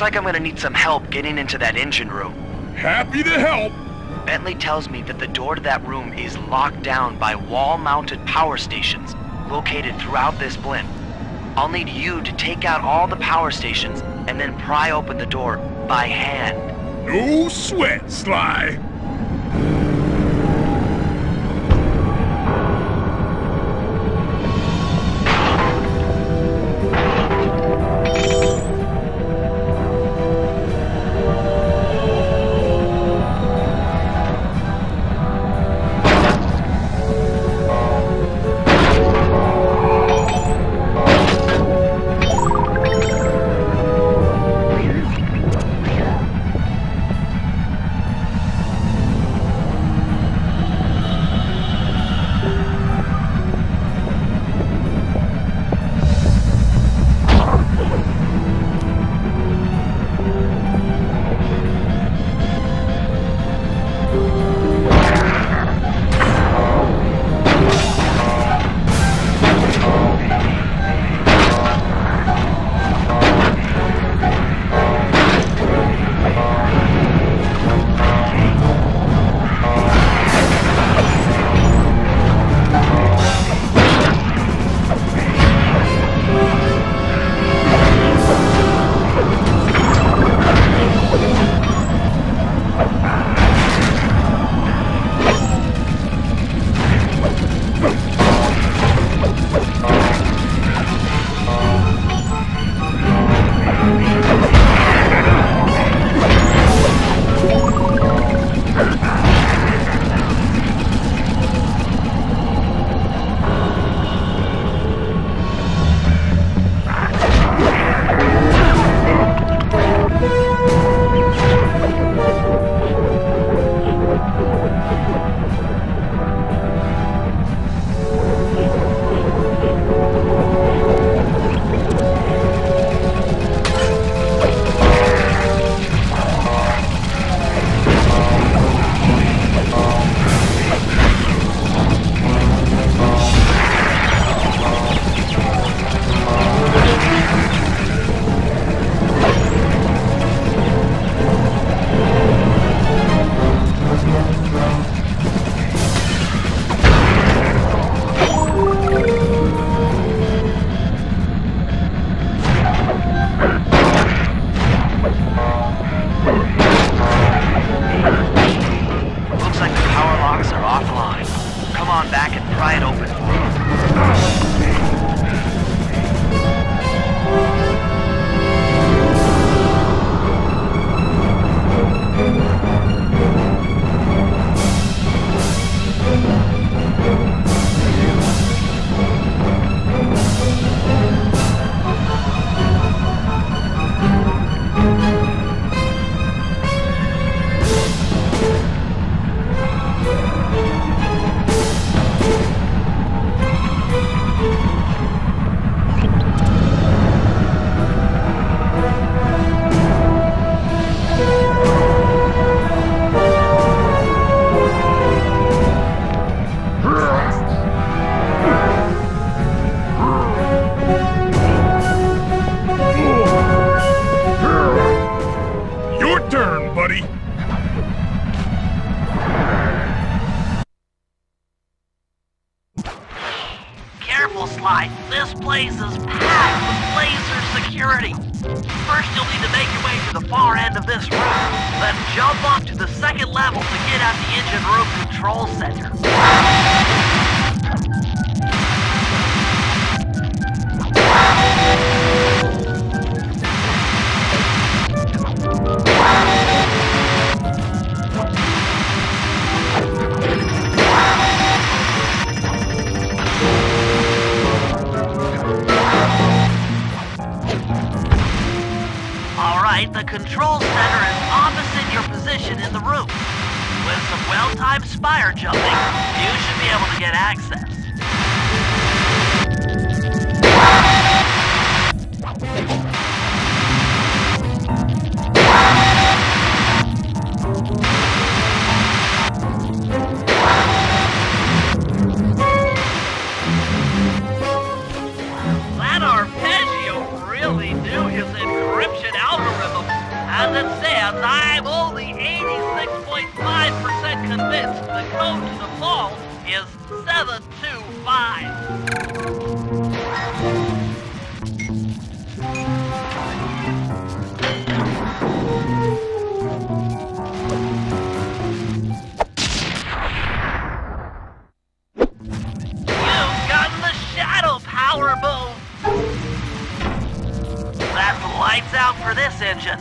Looks like I'm gonna need some help getting into that engine room. Happy to help. Bentley tells me that the door to that room is locked down by wall-mounted power stations located throughout this blimp. I'll need you to take out all the power stations and then pry open the door by hand. No sweat, Sly. This place is packed with laser security. First, you'll need to make your way to the far end of this room, then jump up to the second level to get at the engine room control center. All right, the control center is opposite your position in the room. With some well-timed spire jumping, you should be able to get access. The code to the vault is 725. That's lights out for this engine.